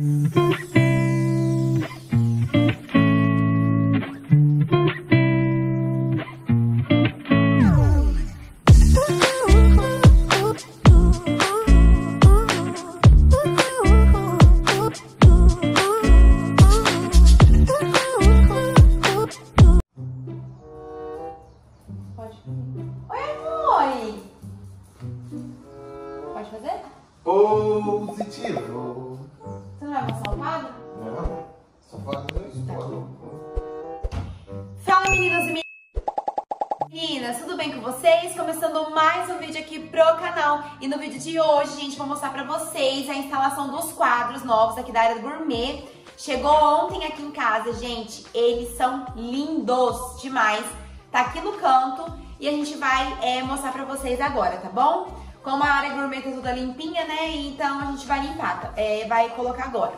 Mm-hmm. meninas, tudo bem com vocês? Começando mais um vídeo aqui pro canal e no vídeo de hoje, gente, vou mostrar pra vocês a instalação dos quadros novos aqui da área do gourmet. Chegou ontem aqui em casa, gente, eles são lindos demais. Tá aqui no canto e a gente vai é, mostrar pra vocês agora, tá bom? Como a área gourmet tá toda limpinha, né, então a gente vai limpar, tá? é, vai colocar agora.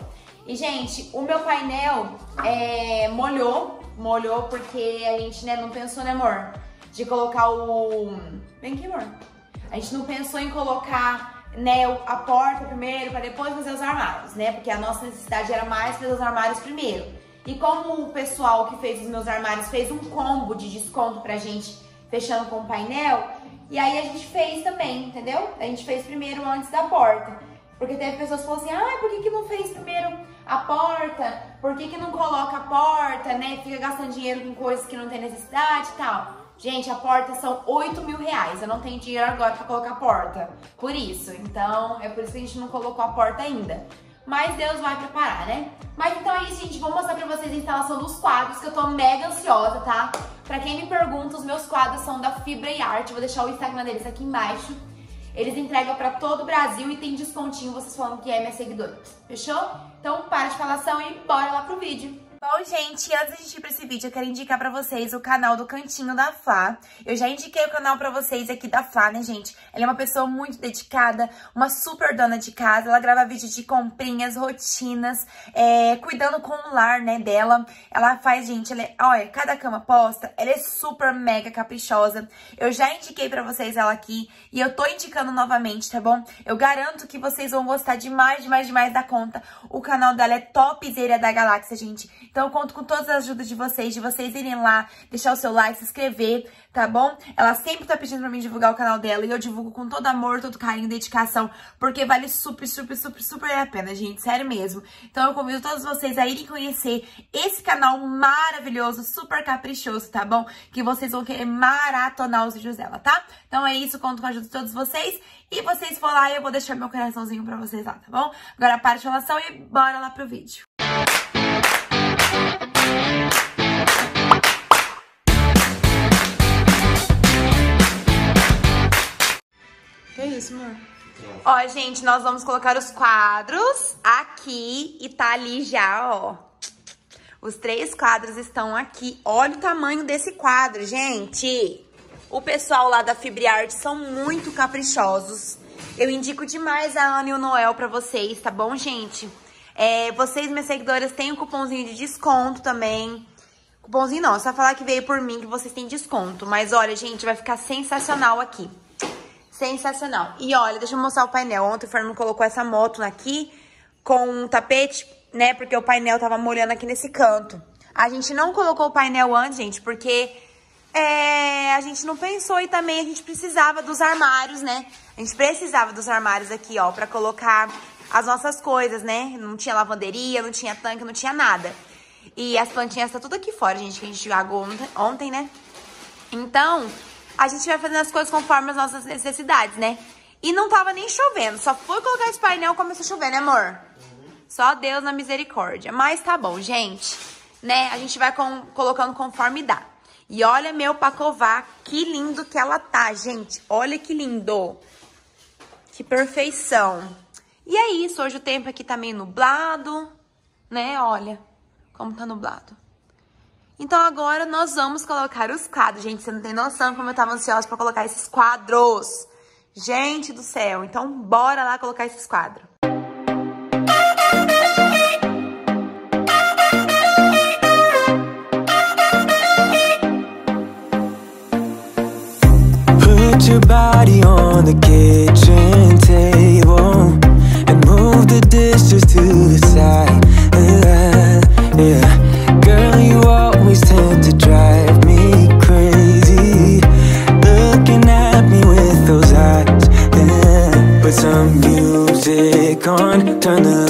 E, gente, o meu painel é, molhou, molhou porque a gente, né, não pensou, né, amor? De colocar o... Vem aqui, amor. A gente não pensou em colocar, né, a porta primeiro para depois fazer os armários, né? Porque a nossa necessidade era mais fazer os armários primeiro. E como o pessoal que fez os meus armários fez um combo de desconto pra gente, fechando com o painel, e aí a gente fez também, entendeu? A gente fez primeiro antes da porta. Porque teve pessoas que falaram assim, ah, por que, que não fez primeiro a porta? Por que, que não coloca a porta, né? Fica gastando dinheiro com coisas que não tem necessidade e tal. Gente, a porta são 8 mil reais. Eu não tenho dinheiro agora pra colocar a porta. Por isso. Então, é por isso que a gente não colocou a porta ainda. Mas Deus vai preparar, né? Mas então é isso, gente. Vou mostrar pra vocês a instalação dos quadros, que eu tô mega ansiosa, tá? Pra quem me pergunta, os meus quadros são da Fibra e Arte. Vou deixar o Instagram deles aqui embaixo. Eles entregam pra todo o Brasil e tem descontinho, vocês falando que é minha seguidora. Fechou? Então, para de falação e bora lá pro vídeo. Bom, gente, antes de ir pra esse vídeo, eu quero indicar pra vocês o canal do Cantinho da Flá. Eu já indiquei o canal pra vocês aqui da Flá, né, gente? Ela é uma pessoa muito dedicada, uma super dona de casa. Ela grava vídeos de comprinhas, rotinas, é, cuidando com o lar, né, dela. Ela faz, gente, ela é, olha, cada cama posta, ela é super mega caprichosa. Eu já indiquei pra vocês ela aqui e eu tô indicando novamente, tá bom? Eu garanto que vocês vão gostar demais, demais, demais da conta. O canal dela é topzera da galáxia, gente. Então conto com todas as ajudas de vocês, de vocês irem lá, deixar o seu like, se inscrever, tá bom? Ela sempre tá pedindo pra mim divulgar o canal dela e eu divulgo com todo amor, todo carinho, dedicação, porque vale super, super, super, super a pena, gente, sério mesmo. Então eu convido todos vocês a irem conhecer esse canal maravilhoso, super caprichoso, tá bom? Que vocês vão querer maratonar os vídeos dela, tá? Então é isso, conto com a ajuda de todos vocês. E vocês for lá, eu vou deixar meu coraçãozinho pra vocês lá, tá bom? Agora para de falação e bora lá pro vídeo. Que isso, amor? Ó, gente, nós vamos colocar os quadros aqui e tá ali já, ó. Os três quadros estão aqui. Olha o tamanho desse quadro, gente. O pessoal lá da Fibriarte são muito caprichosos. Eu indico demais a Ana e o Noel pra vocês, tá bom, gente? É, vocês, minhas seguidoras, têm um cupomzinho de desconto também. Cupomzinho não, é só falar que veio por mim que vocês têm desconto. Mas olha, gente, vai ficar sensacional aqui. Sensacional. E olha, deixa eu mostrar o painel. Ontem o Fernando colocou essa moto aqui com um tapete, né? Porque o painel tava molhando aqui nesse canto. A gente não colocou o painel antes, gente, porque é, a gente não pensou e também a gente precisava dos armários, né? A gente precisava dos armários aqui, ó, pra colocar as nossas coisas, né? Não tinha lavanderia, não tinha tanque, não tinha nada. E as plantinhas tá tudo aqui fora, gente, que a gente jogou ontem, né? Então, a gente vai fazendo as coisas conforme as nossas necessidades, né? E não tava nem chovendo, só foi colocar esse painel e começou a chover, né, amor? Só Deus na misericórdia. Mas tá bom, gente, né? A gente vai com, colocando conforme dá. E olha meu pacová, que lindo que ela tá, gente. Olha que lindo. Que perfeição. E é isso, hoje o tempo aqui tá meio nublado, né? Olha como tá nublado. Então agora nós vamos colocar os quadros. Gente, você não tem noção como eu tava ansiosa pra colocar esses quadros. Gente do céu, então bora lá colocar esses quadros. Put your body on the kitchen the dishes to the side. Yeah, girl, you always tend to drive me crazy. Looking at me with those eyes. Put some music on, turn the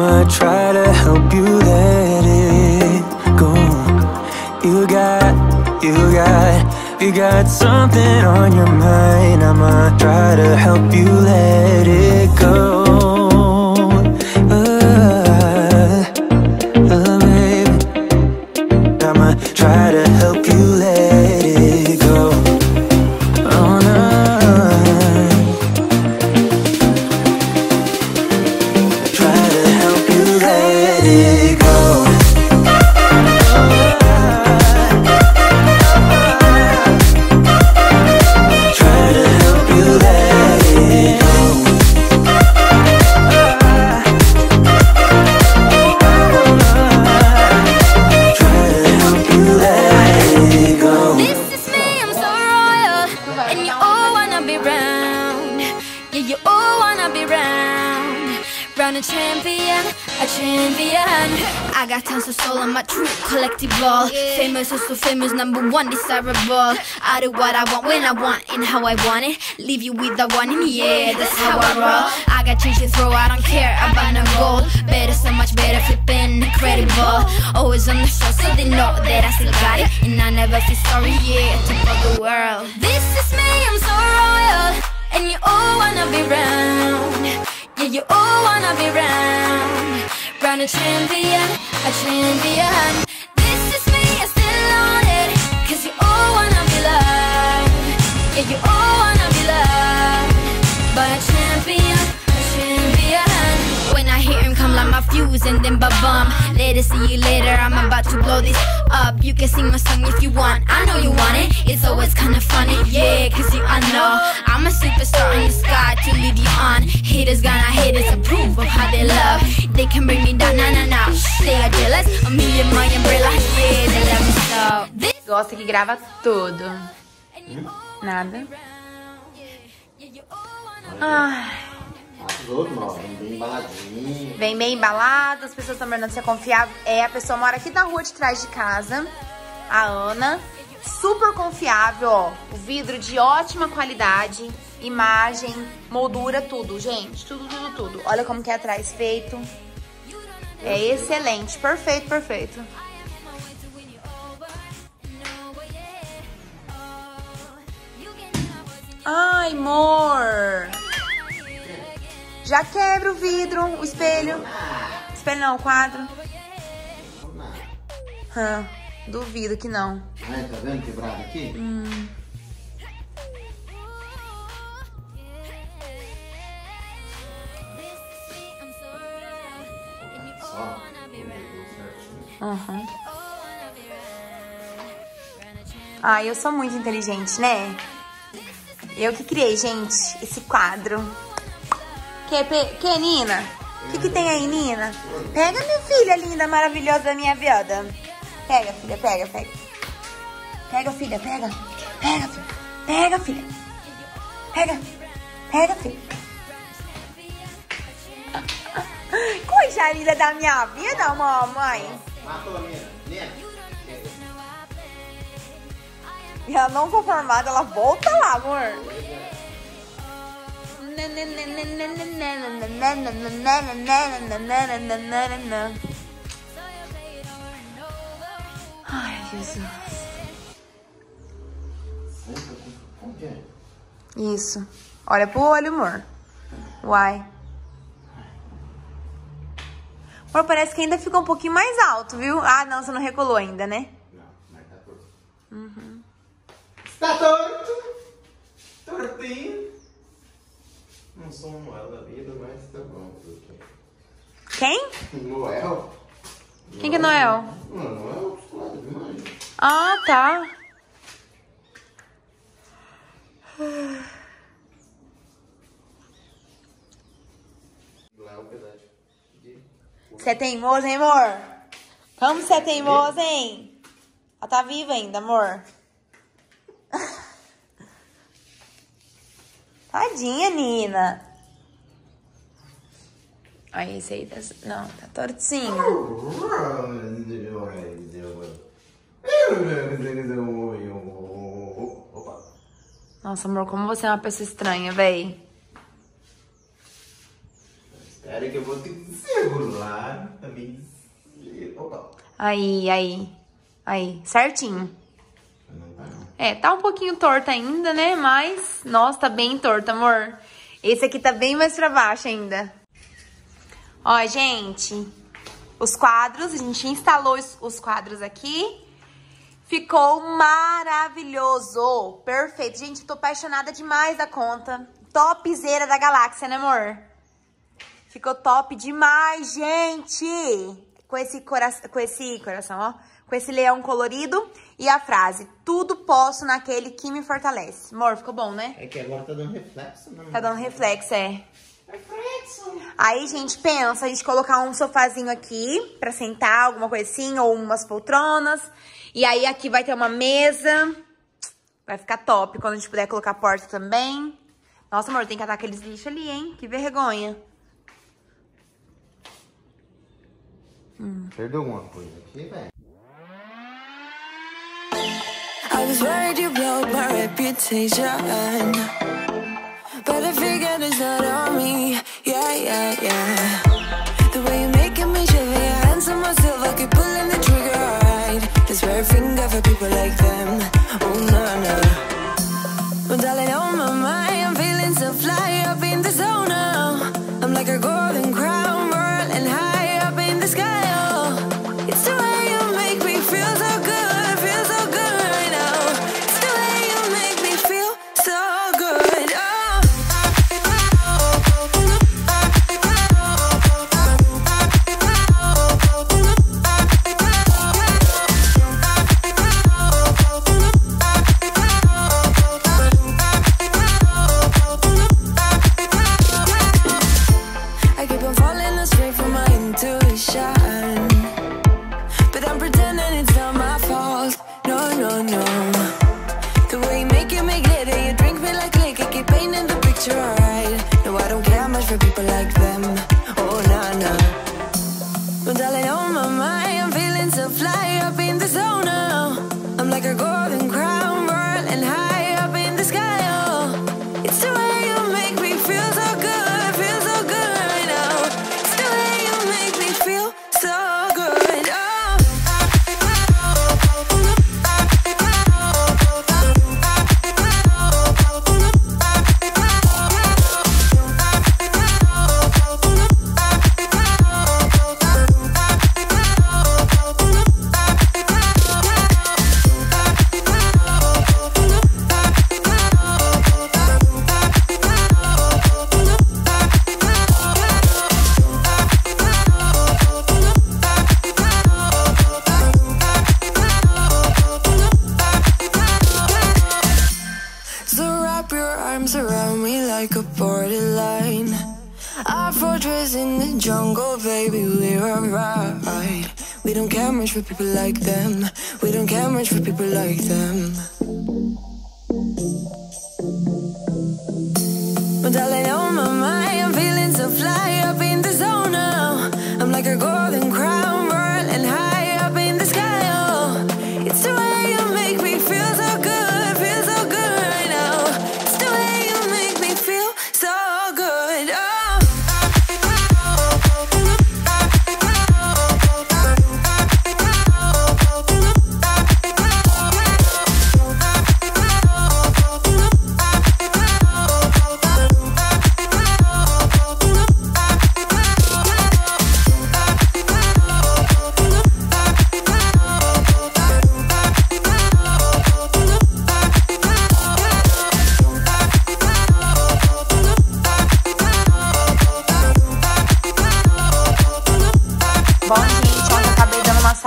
I'ma try to help you let it go. You got, you got, you got something on your mind, I'ma try to help you let it go. Friday Famous, is number one, desirable. I do what I want when I want and how I want it. Leave you with the one in yeah, that's how I roll. I got change to throw, I don't care about no gold. Better, so much better, flipping incredible. Always on the show, so they know that I still got it. And I never feel sorry, yeah, to the world. This is me, I'm so royal. And you all wanna be round. Yeah, you all wanna be round. Round a champion, a champion. Yeah, you all wanna be loved. By a champion, a champion. When I hear him come like my fuse and then ba-bum. Later, see you later, I'm about to blow this up. You can sing my song if you want. I know you want it. It's always kinda funny, yeah, cause you I know I'm a superstar in the sky to lead you on. Haters gonna hate us, approve of how they love. They can bring me down, nah, nah, nah. They are jealous of me and my umbrella, yeah, they love me so. This Gosta que grava tudo. and you all Nada. Ai, vem meio embalado, as pessoas estão perguntando se é confiável. É, a pessoa mora aqui na rua de trás de casa. A Ana. Super confiável, ó. O vidro de ótima qualidade. Imagem, moldura, tudo, gente. Tudo, tudo, tudo. Olha como que é atrás feito. É excelente. Perfeito, perfeito. Ai, amor. Já quebra o vidro, o espelho. Espelho não, o quadro. Hã, duvido que não. Ai, tá vendo quebrado aqui? Certinho. Aham. Ai, eu sou muito inteligente, né? Eu que criei, gente, esse quadro. Que, que Nina? O que, que tem aí, Nina? Pega, minha filha linda, maravilhosa da minha vida. Pega, filha, pega, pega. Pega, filha, pega. Pega, filha. Pega, filha. Pega. Pega, filha. Coisa linda da minha vida, mamãe. Matou a minha. E ela não conformada, ela volta lá, amor. Ai, Jesus. Isso. Olha pro olho, amor. Uai. Amor, parece que ainda ficou um pouquinho mais alto, viu? Ah, não, você não recolou ainda, né? Não, mas tá torto. Uhum. Está torto? Tortinho? Não sou um Noel da vida, mas tá bom. Quem? Noel? Quem que é Noel? Não, Noel é o lado de imagem. Ah, tá. Você é teimoso, hein, amor? Como você é teimoso, hein? Ela tá viva ainda, amor. Tadinha, Nina. Aí, esse aí tá... Não, tá tortinho. Nossa, amor, como você é uma pessoa estranha, véi. Espera que eu vou te segurar também. Opa. Aí, aí. Aí, certinho. É, tá um pouquinho torta ainda, né? Mas, nossa, tá bem torta, amor. Esse aqui tá bem mais pra baixo ainda. Ó, gente, os quadros, a gente instalou os- os quadros aqui. Ficou maravilhoso, perfeito. Gente, tô apaixonada demais da conta. Topzera da galáxia, né, amor? Ficou top demais, gente! Com esse, cora com esse coração, ó. Com esse leão colorido e a frase: Tudo posso naquele que me fortalece. Amor, ficou bom, né? É que agora tá dando reflexo, né? Tá dando reflexo, é. Aí, gente, pensa a gente colocar um sofazinho aqui pra sentar, alguma coisa assim, ou umas poltronas. E aí aqui vai ter uma mesa. Vai ficar top quando a gente puder colocar a porta também. Nossa, amor, tem que catar aqueles lixos ali, hein? Que vergonha. Perdeu alguma coisa aqui, velho? I was worried you blow my reputation. But I figured it's not on me. Yeah, yeah, yeah. Much for people like them. We don't care much for people like them. But darling, oh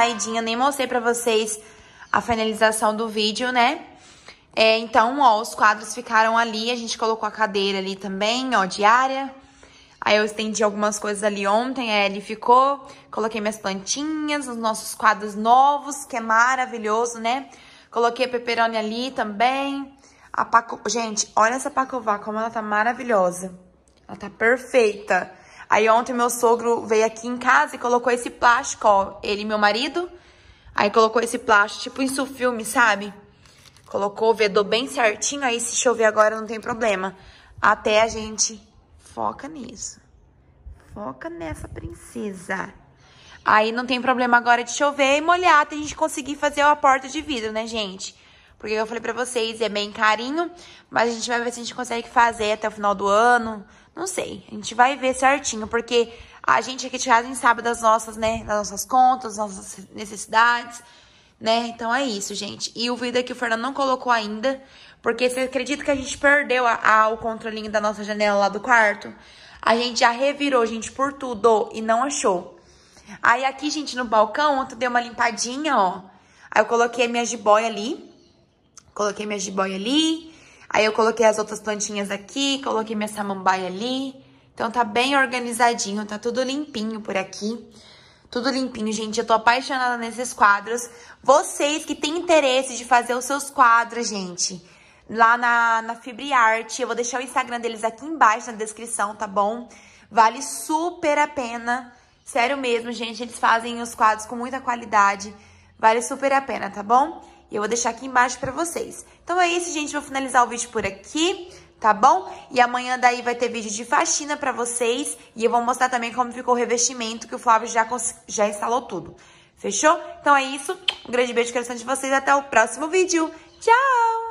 saidinha, nem mostrei pra vocês a finalização do vídeo, né? É, então, ó, os quadros ficaram ali, a gente colocou a cadeira ali também, ó, diária. Aí eu estendi algumas coisas ali ontem, a Ellie ficou, coloquei minhas plantinhas, os nossos quadros novos, que é maravilhoso, né? Coloquei a pepperoni ali também. A Paco... Gente, olha essa pacová, como ela tá maravilhosa. Ela tá perfeita. Aí ontem meu sogro veio aqui em casa e colocou esse plástico, ó. Ele e meu marido. Aí colocou esse plástico, tipo em filme, sabe? Colocou, vedou bem certinho. Aí se chover agora não tem problema. Até a gente foca nisso. Foca nessa princesa. Aí não tem problema agora de chover e molhar até a gente conseguir fazer a porta de vidro, né, gente? Porque eu falei pra vocês, é bem carinho, mas a gente vai ver se a gente consegue fazer até o final do ano. Não sei, a gente vai ver certinho, porque a gente aqui de casa gente sabe das nossas, né, das nossas contas, das nossas necessidades, né? Então é isso, gente. E o vídeo aqui o Fernando não colocou ainda, porque você acredita que a gente perdeu a, a, o controlinho da nossa janela lá do quarto? A gente já revirou, gente, por tudo e não achou. Aí aqui, gente, no balcão, ontem deu uma limpadinha, ó. Aí eu coloquei a minha jiboia ali. Coloquei minha jiboia ali. Aí eu coloquei as outras plantinhas aqui, coloquei minha samambaia ali. Então tá bem organizadinho, tá tudo limpinho por aqui. Tudo limpinho, gente. Eu tô apaixonada nesses quadros. Vocês que têm interesse de fazer os seus quadros, gente, lá na, na Fibre Arte, eu vou deixar o Instagram deles aqui embaixo na descrição, tá bom? Vale super a pena. Sério mesmo, gente. Eles fazem os quadros com muita qualidade. Vale super a pena, tá bom? Eu vou deixar aqui embaixo pra vocês. Então é isso, gente. Vou finalizar o vídeo por aqui, tá bom? E amanhã daí vai ter vídeo de faxina pra vocês. E eu vou mostrar também como ficou o revestimento, que o Flávio já, já instalou tudo. Fechou? Então é isso. Um grande beijo no coração de vocês. Até o próximo vídeo. Tchau!